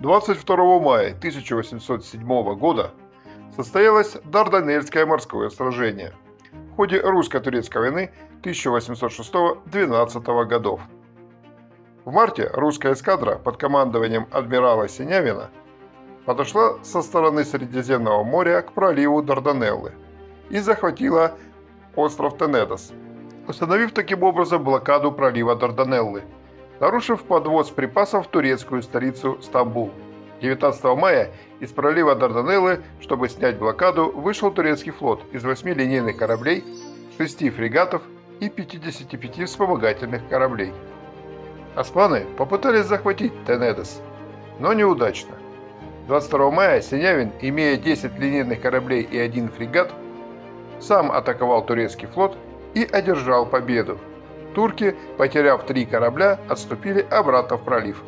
22 мая 1807 года состоялось Дарданельское морское сражение в ходе русско-турецкой войны 1806-12 годов. В марте русская эскадра под командованием адмирала Синявина подошла со стороны Средиземного моря к проливу Дарданеллы и захватила остров Тенедос, установив таким образом блокаду пролива Дарданеллы – нарушив подвоз припасов в турецкую столицу Стамбул. 19 мая из пролива Дарданеллы, чтобы снять блокаду, вышел турецкий флот из 8 линейных кораблей, 6 фрегатов и 55 вспомогательных кораблей. Османы попытались захватить Тенедос, но неудачно. 22 мая Синявин, имея 10 линейных кораблей и один фрегат, сам атаковал турецкий флот и одержал победу – Турки, потеряв три корабля, отступили обратно в пролив.